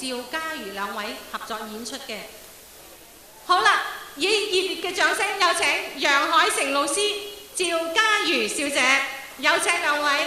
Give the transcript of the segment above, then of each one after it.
趙家瑜兩位合作演出嘅。好啦，以熱烈嘅掌聲有請楊海成老師、趙家瑜小姐，有請兩位。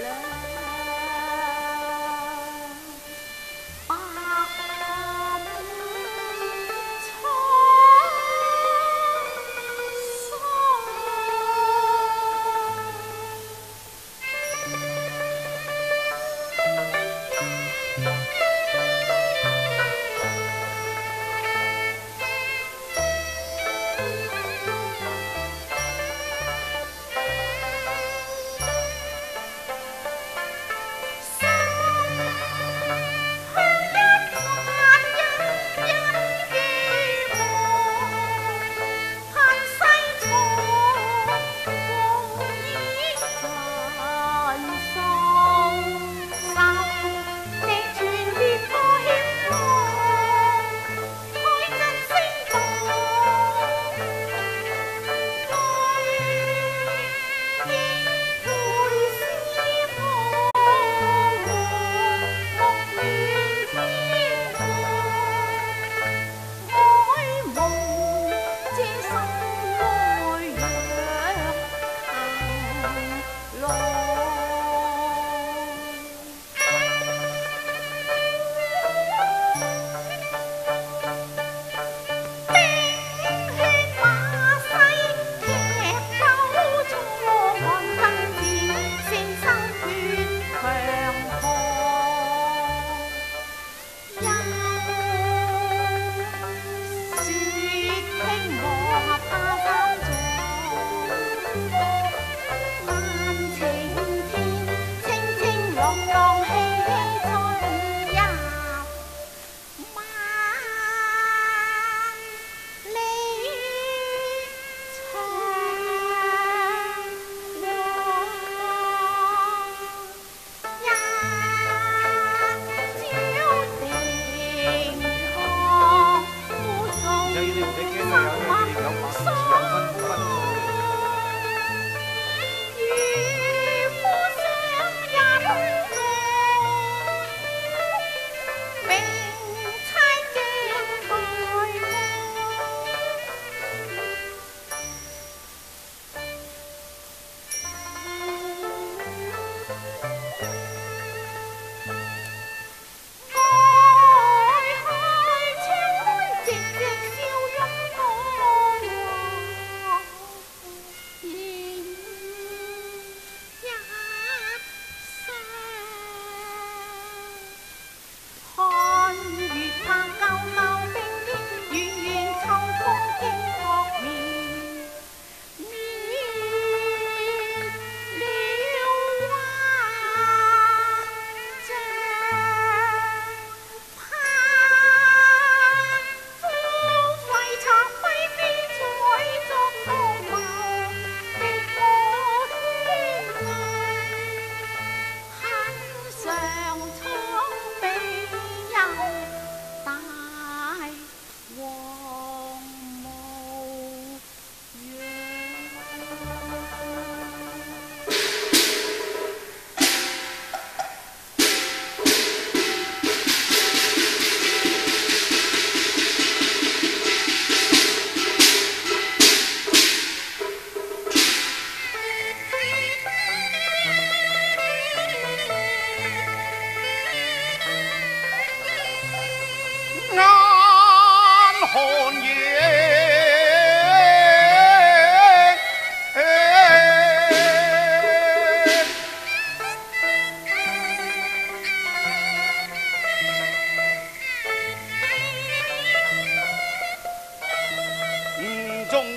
love.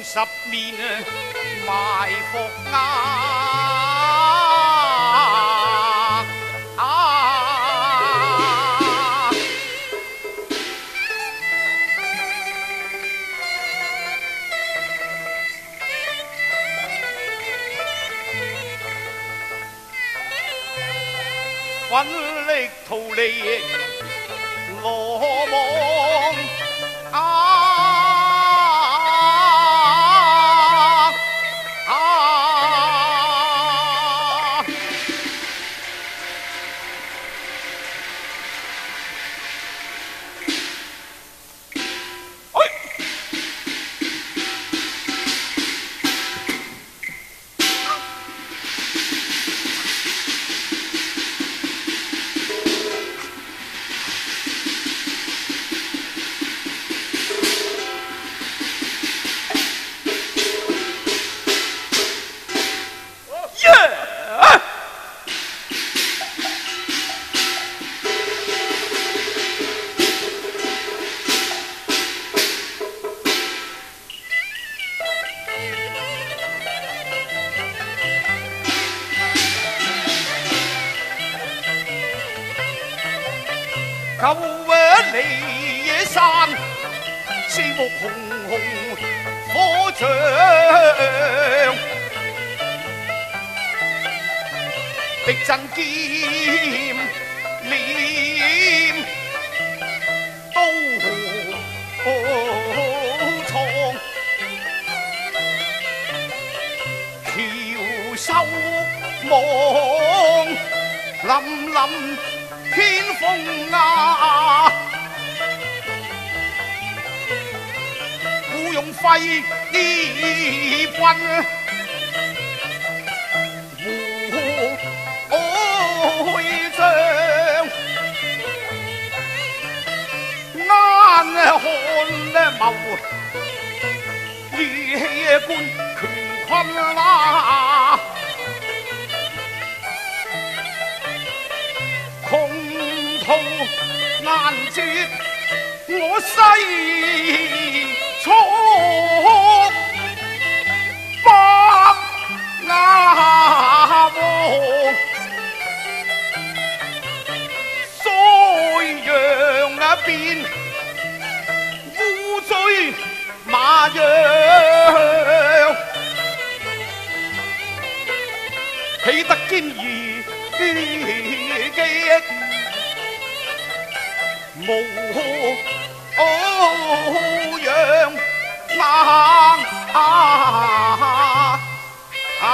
十面埋伏啊！奋力逃离罗网看谋，夜观乾坤啊！难绝我西楚北牙王，衰那样，岂得坚义激？无恙啊！来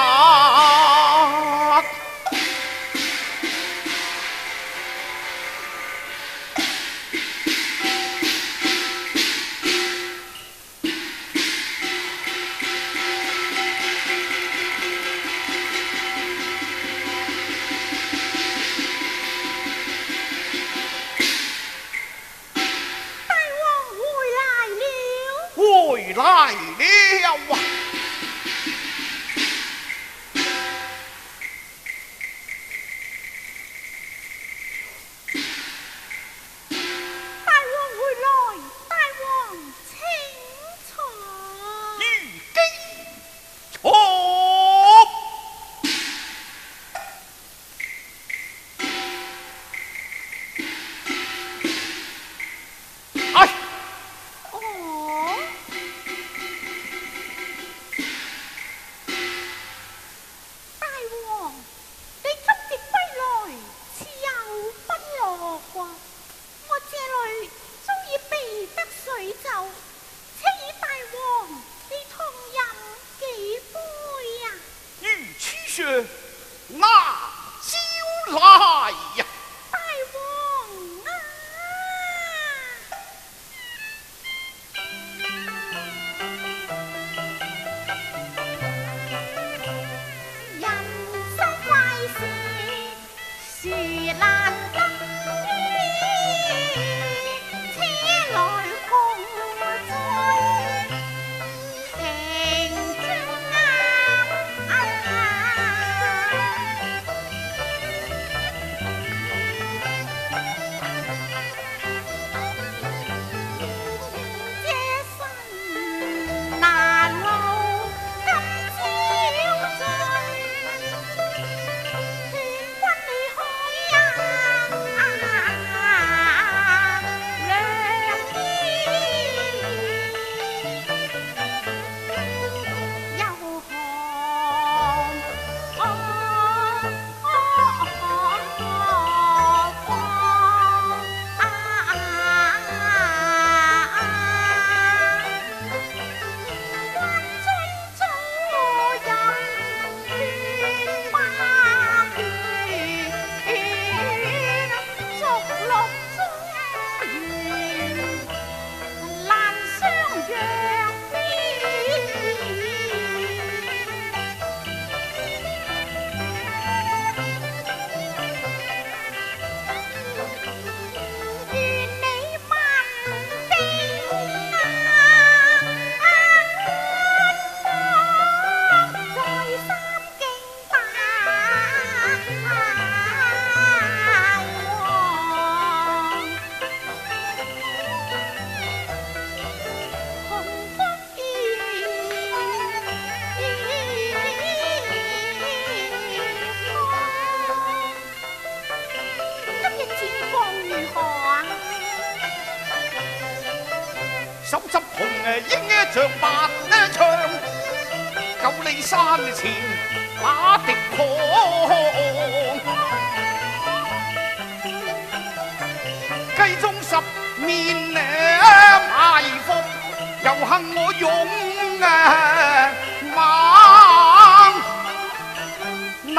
應像八槍，九里山前把敵抗。雞中十面埋伏，又幸我勇啊猛，能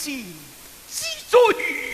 是之罪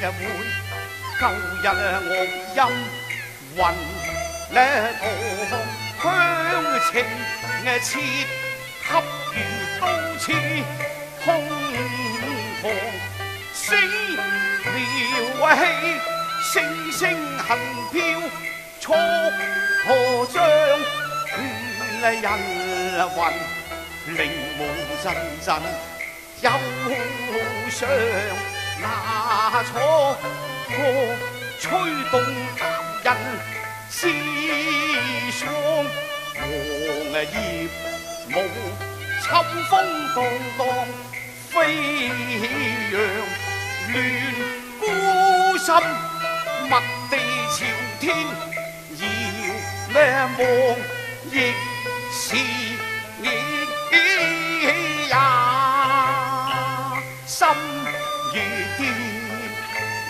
會舊日樂音雲呢同鄉情切恰如刀刺空旁，聲撩氣，聲聲恨飄錯何將勸人魂靈夢陣陣。憂傷那楚歌，吹动男人思想，黄叶舞，秋风，荡荡飞扬。乱孤心，麥地朝天，遥咩望，亦是亦也。心如电，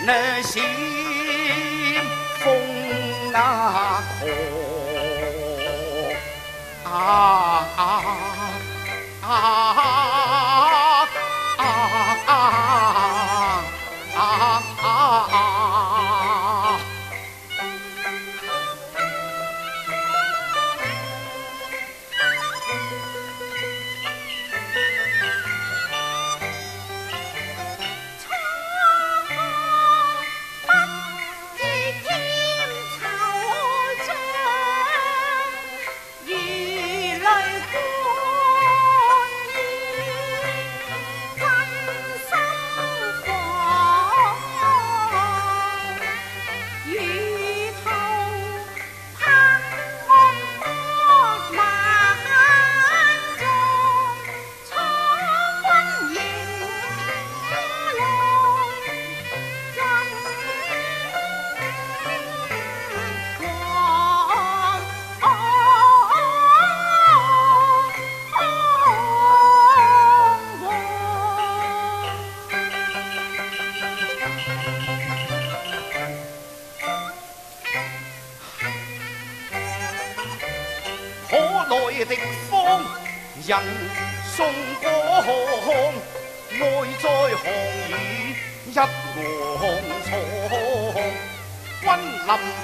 那闪风啊狂啊啊啊！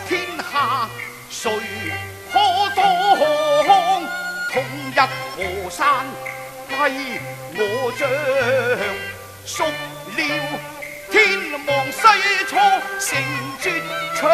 天下，谁可当？统一河山，归我将。熟了天王西楚，成绝唱。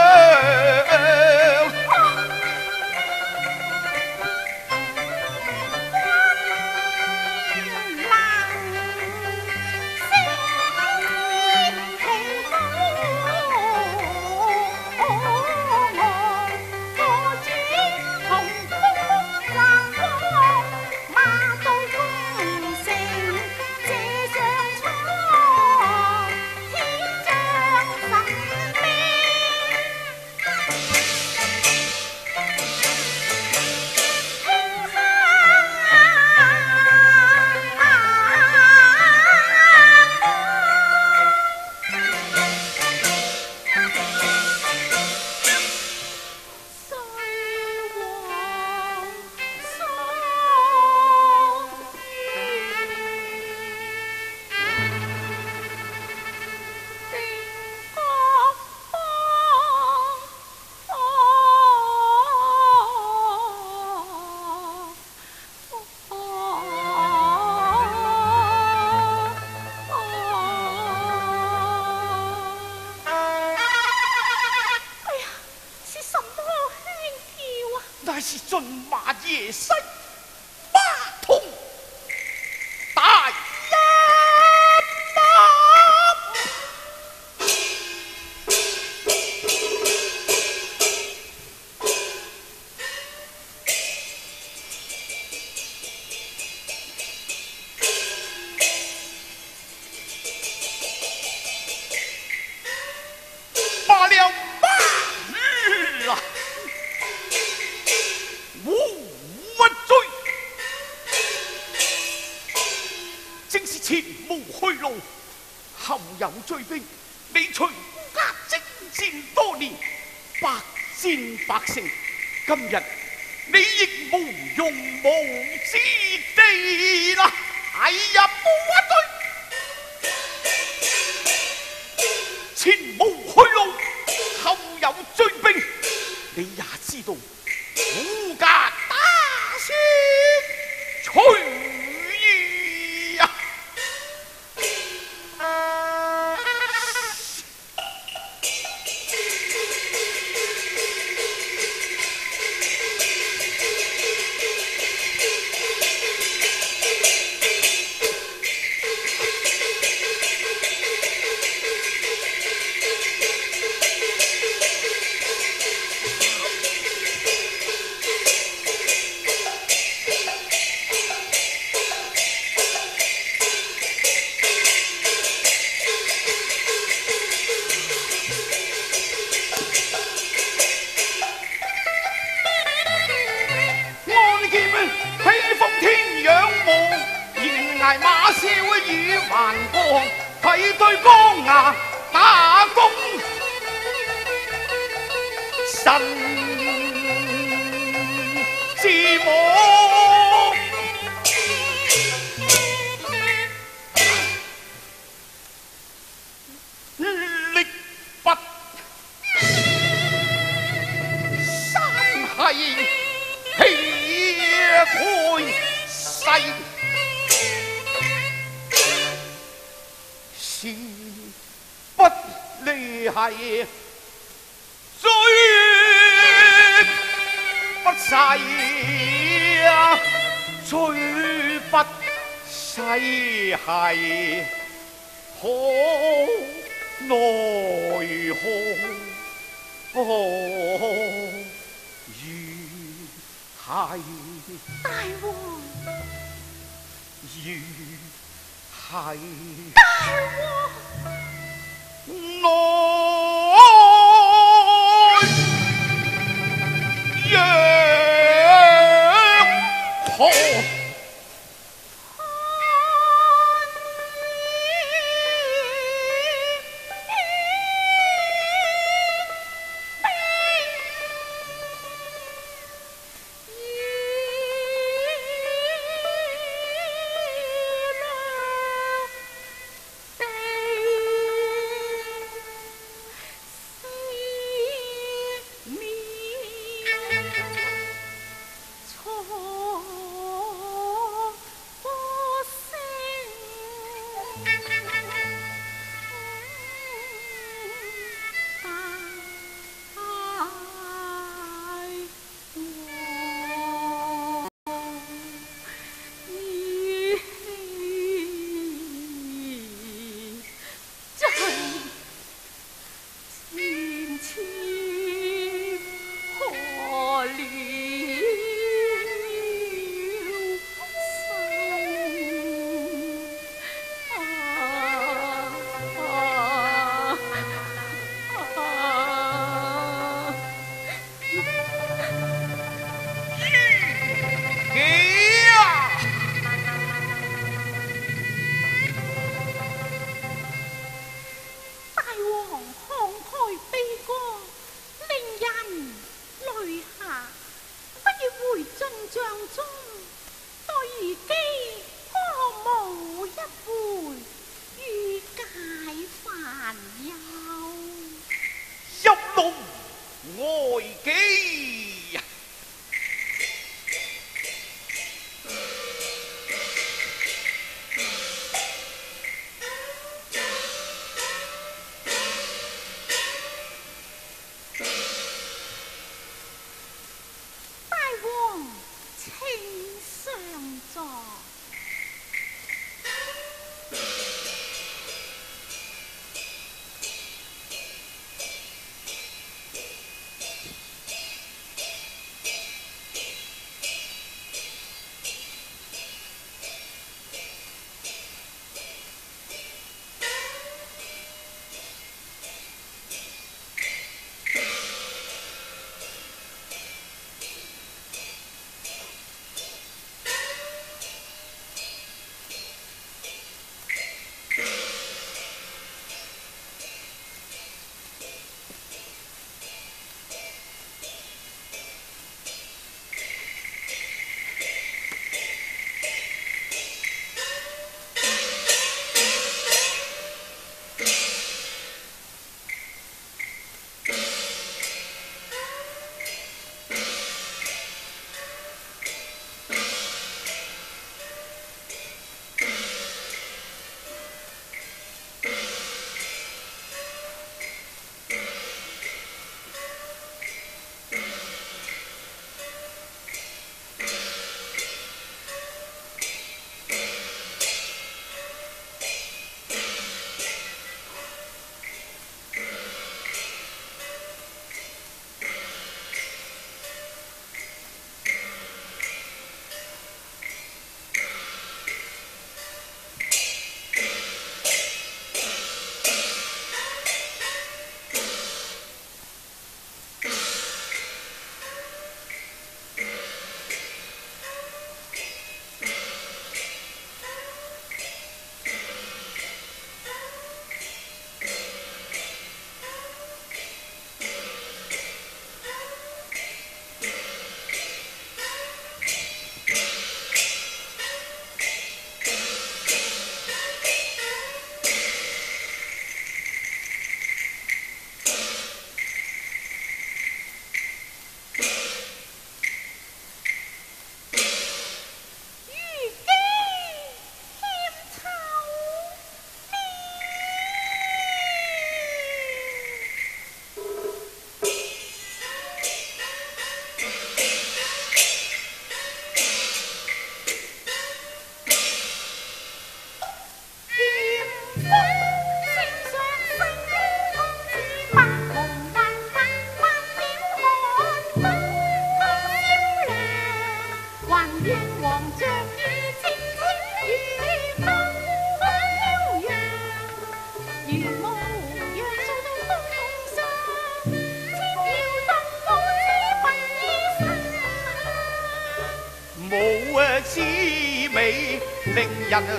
那是骏马夜袭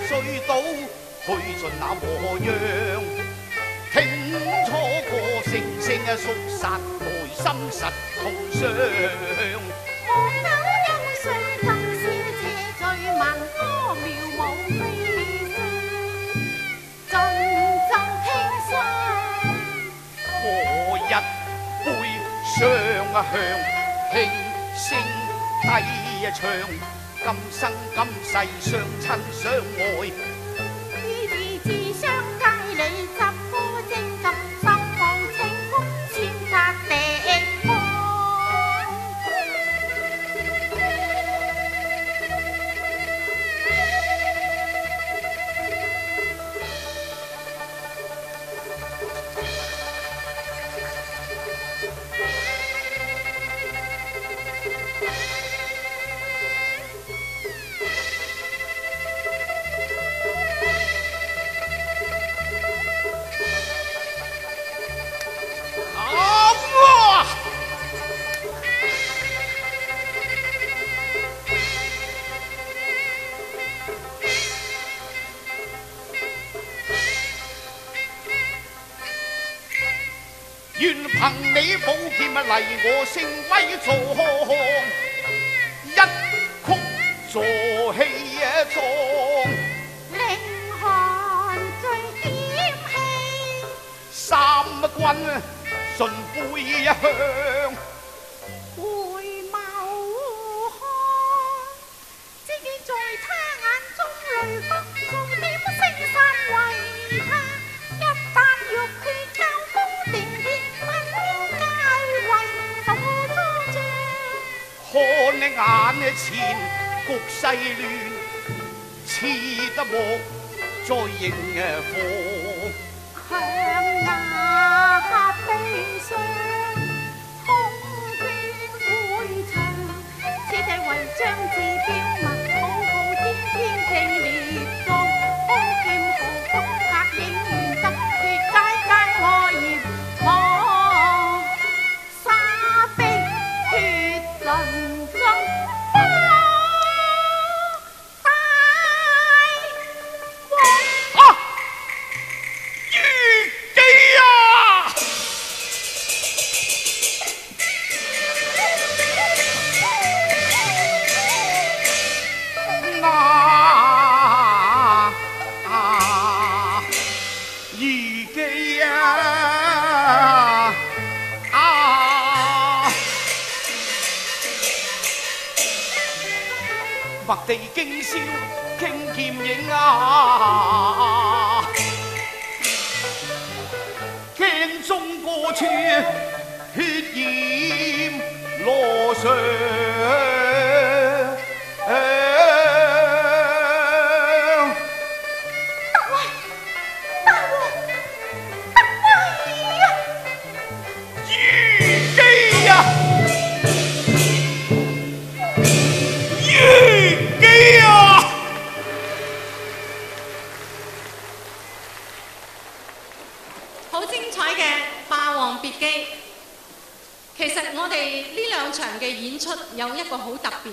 醉倒，去盡那和樣。聽楚歌聲聲肅殺，內心實痛傷。我偶欣賞今宵這醉文歌妙舞飛霜，盡奏輕霜。我一杯雙向，輕聲低唱，今生今世相亲相爱。你寶劍啊嚟我声威壮，一曲助气啊壯。凌寒最点气，三军顺背向，眼前局势乱，似得莫再迎火。強壓悲傷，空斷會場，此際為將至標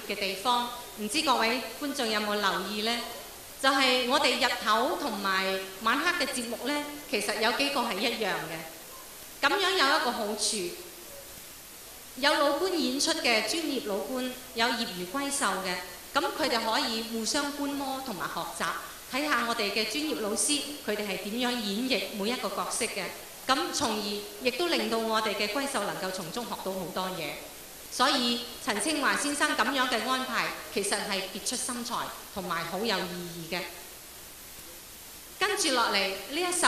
嘅地方，唔知各位觀眾有冇留意呢？就係、我哋日頭同埋晚黑嘅節目呢，其實有幾個係一樣嘅。咁樣有一個好處，有老官演出嘅專業老官，有業餘歸秀嘅，咁佢哋可以互相觀摩同埋學習，睇下我哋嘅專業老師佢哋係點樣演繹每一個角色嘅，咁從而亦都令到我哋嘅歸秀能夠從中學到好多嘢。所以陳清華先生咁樣嘅安排，其實係別出心裁同埋好有意義嘅。跟住落嚟呢一首。